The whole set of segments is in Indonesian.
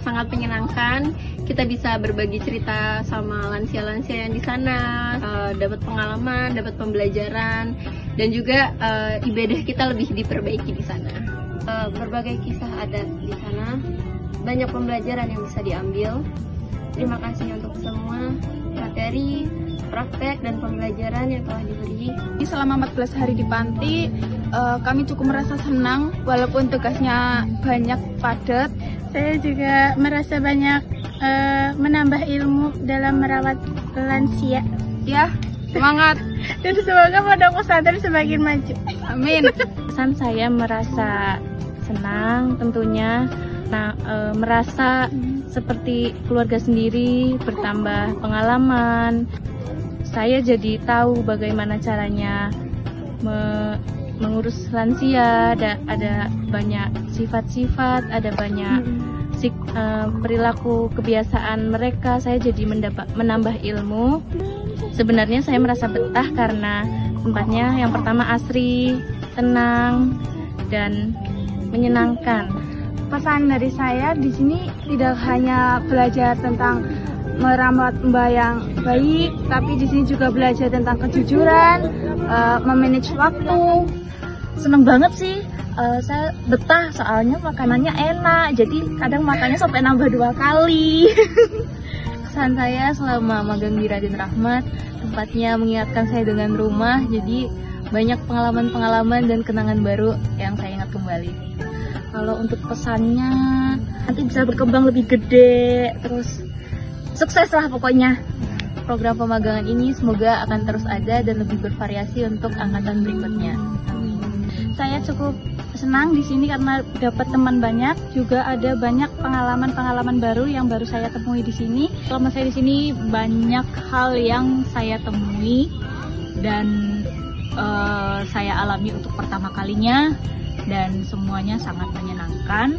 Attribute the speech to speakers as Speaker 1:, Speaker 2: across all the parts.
Speaker 1: sangat menyenangkan. Kita bisa berbagi cerita sama lansia-lansia yang di sana, uh, dapat pengalaman, dapat pembelajaran, dan juga uh, ibadah kita lebih diperbaiki di sana. Uh, berbagai kisah adat di sana, banyak pembelajaran yang bisa diambil. Terima kasih untuk semua materi, praktek, dan pembelajaran yang telah diberi.
Speaker 2: Selama 14 hari di panti, uh, kami cukup merasa senang walaupun tugasnya banyak padat.
Speaker 3: Saya juga merasa banyak uh, menambah ilmu dalam merawat lansia.
Speaker 2: Ya, semangat.
Speaker 3: Dan semoga pondok pesantren semakin maju.
Speaker 2: Amin.
Speaker 4: Pesan saya merasa senang tentunya nah, e, merasa seperti keluarga sendiri bertambah pengalaman saya jadi tahu bagaimana caranya me, mengurus lansia ada ada banyak sifat-sifat ada banyak sik, uh, perilaku kebiasaan mereka. Saya jadi mendapat menambah ilmu. Sebenarnya saya merasa betah karena tempatnya yang pertama asri tenang dan menyenangkan.
Speaker 3: Pesan dari saya di sini tidak hanya belajar tentang merawat mbak yang baik, tapi di sini juga belajar tentang kejujuran, uh, memanage waktu.
Speaker 4: Seneng banget sih, uh, saya betah soalnya makanannya enak, jadi kadang makannya sampai nambah dua kali. Kesan saya selama magang di Raden Rahmat, tempatnya mengingatkan saya dengan rumah, jadi banyak pengalaman-pengalaman dan kenangan baru yang saya ingat kembali. Kalau untuk pesannya, nanti bisa berkembang lebih gede, terus sukses lah pokoknya program pemagangan ini semoga akan terus ada dan lebih bervariasi untuk angkatan berikutnya.
Speaker 3: Saya cukup senang di sini karena dapat teman banyak, juga ada banyak pengalaman-pengalaman baru yang baru saya temui di sini.
Speaker 2: Selama saya di sini banyak hal yang saya temui dan uh, saya alami untuk pertama kalinya dan semuanya sangat menyenangkan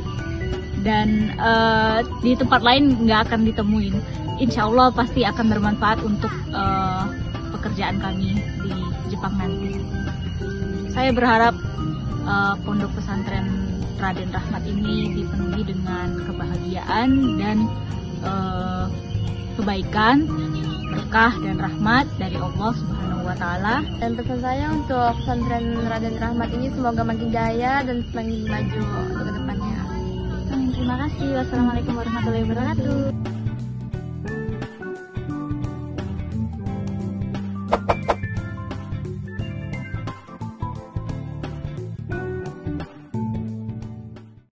Speaker 2: dan uh, di tempat lain nggak akan ditemuin. Insya Allah pasti akan bermanfaat untuk uh, pekerjaan kami di Jepang nanti. Saya berharap uh, pondok pesantren Raden Rahmat ini dipenuhi dengan kebahagiaan dan uh, kebaikan, berkah dan rahmat dari Allah Subhanahu wa taala.
Speaker 1: Dan pesan saya untuk pesantren Raden Rahmat ini semoga makin jaya dan semakin maju untuk ke depannya.
Speaker 3: Terima kasih. Wassalamualaikum warahmatullahi wabarakatuh.